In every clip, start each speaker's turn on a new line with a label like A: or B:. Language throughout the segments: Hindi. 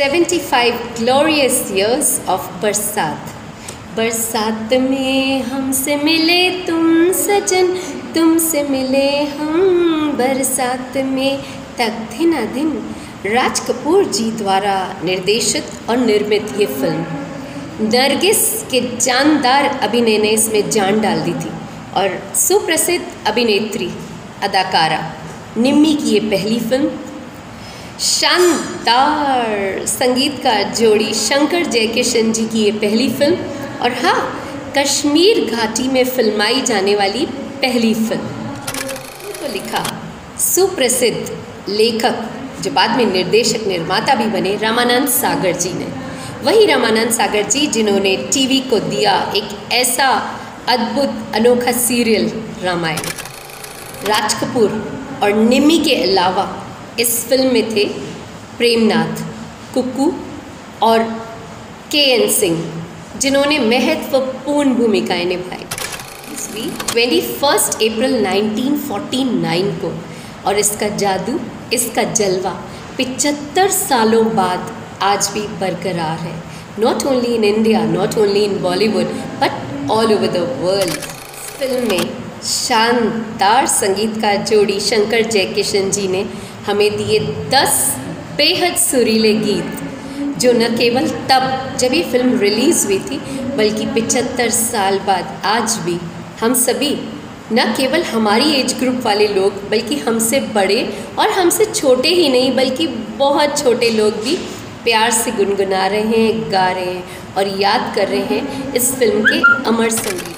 A: 75 glorious years of बरसात बरसात में हमसे मिले तुम सजन तुमसे मिले हम बरसात में तक दिन दिन राज कपूर जी द्वारा निर्देशित और निर्मित ये फ़िल्म नरगिस के जानदार अभिनय ने इसमें जान डाल दी थी और सुप्रसिद्ध अभिनेत्री अदाकारा निम्मी की ये पहली फ़िल्म शानदार संगीतकार जोड़ी शंकर जयकिशन जी की ये पहली फ़िल्म। और हाँ कश्मीर घाटी में फिल्माई जाने वाली पहली फ़िल्म। तो लिखा, सुप्रसिद्ध लेखक, जो बाद में निर्देशक निर्माता भी बने रामानंद सागर जी ने। वही रामानंद सागर जी जिन्होंने टीवी को दिया एक ऐसा अद्भुत, अनोखा सीरियल रामायण। राज कपूर और निमी के अलावा इस फ़िल्म में थे प्रेमनाथ कुक्कू और के एन सिंह, जिन्होंने महत्वपूर्ण भूमिकाएँ निभाई। इसवी ट्वेंटी फ़र्स्ट अप्रैल 1949 को, और इसका जादू, इसका जलवा पिचहत्तर सालों बाद आज भी बरकरार है। Not only in India not only in Bollywood but all over the world film में शानदार संगीतकार जोड़ी शंकर जयकिशन जी ने हमें दिए दस बेहद सुरीले गीत, जो न केवल तब जब ये फ़िल्म रिलीज़ हुई थी, बल्कि पिचहत्तर साल बाद आज भी हम सभी, न केवल हमारी एज ग्रुप वाले लोग, बल्कि हमसे बड़े और हमसे छोटे ही नहीं, बल्कि बहुत छोटे लोग भी प्यार से गुनगुना रहे हैं, गा रहे हैं और याद कर रहे हैं इस फ़िल्म के अमर संगीत।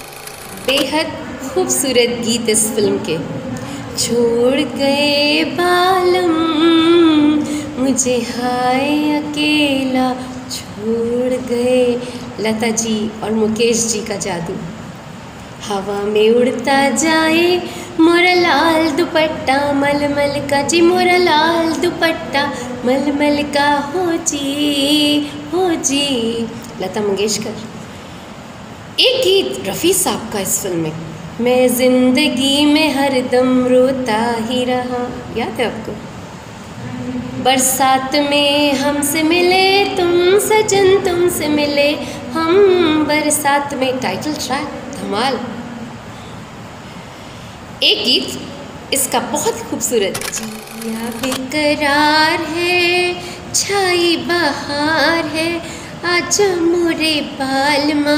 A: बेहद खूबसूरत गीत इस फ़िल्म के। छोड़ गए बालम, मुझे हाय अकेला छोड़ गए। लता जी और मुकेश जी का जादू। हवा में उड़ता जाए मोरा लाल दुपट्टा, मलमल का जी मोरा लाल दुपट्टा, मलमल का हो जी हो जी। लता मंगेशकर। एक गीत रफ़ी साहब का इस फ़िल्म में। मैं ज़िंदगी में हर दम रोता ही रहा। याद है आपको? बरसात में हमसे मिले तुम सजन तुमसे मिले। हम बरसात में टाइटल ट्रैक धमाल। एक गीत, इसका बहुत खूबसूरत। जिया बेकरार है, छाई बहार है। आजा मोरे बालमा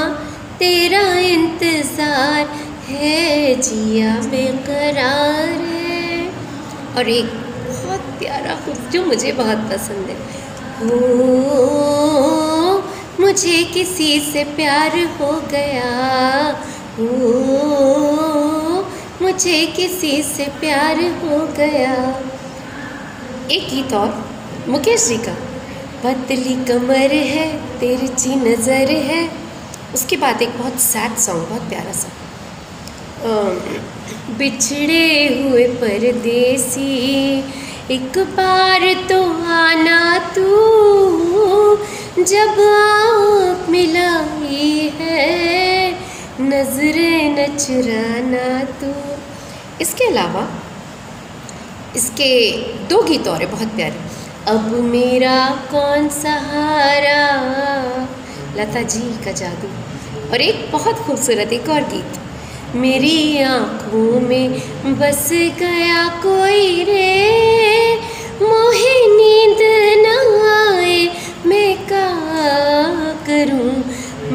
A: तेरा इंतज़ार। है जिया बेकरार। है और एक बहुत प्यारा खुद जो मुझे बहुत पसंद है। ओ मुझे किसी से प्यार हो गया। ओ मुझे किसी से प्यार हो गया। एक गीत और, मुकेश जी का। पतली कमर है तिरछी नज़र है। उसके बाद एक बहुत सैड सॉन्ग बहुत प्यारा सा बिछड़े हुए परदेसी, एक बार तो आना तू, जब आँख मिलाई है, नज़रें न चुराना तू। इसके अलावा, इसके दो गीत और बहुत प्यारे। अब मेरा कौन सहारा? लता जी का जादू। और एक बहुत खूबसूरत एक और गीत। मेरी आँखों में बस गया कोई रे। मोहे नींद न आए, मैं क्या करूँ?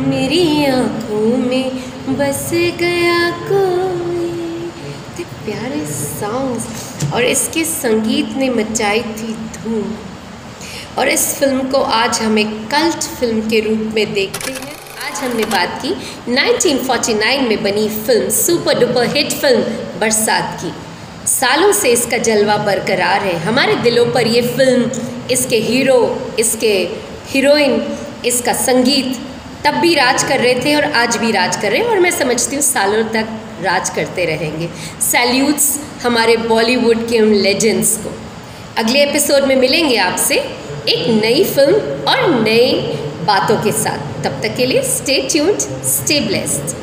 A: मेरी आँखों में बस गया कोई इतने प्यारे सॉन्ग्स और इसके संगीत ने मचाई थी धूम। और इस फ़िल्म को आज हम कल्ट फ़िल्म के रूप में देखते हैं। हमने बात की। 1949 में बनी film, super duper hit film, Barsaat की। सालों से इसका जलवा बरकरार है। हमारे दिलों पर ये फ़िल्म, इसके हीरो, इसके हीरोइन, इसका संगीत, तब भी राज कर रहे थे और आज भी राज कर रहे हैं। और मैं समझती हूँ सालों तक राज करते रहेंगे। सैल्यूट्स हमारे बॉलीवुड के उन लेजेंड्स को। अगले एपिसोड में मिलेंगे आपसे एक नई फ़िल्म और नई बातों के साथ। तब तक के लिए स्टे ट्यून्ड स्टे ब्लेस्ड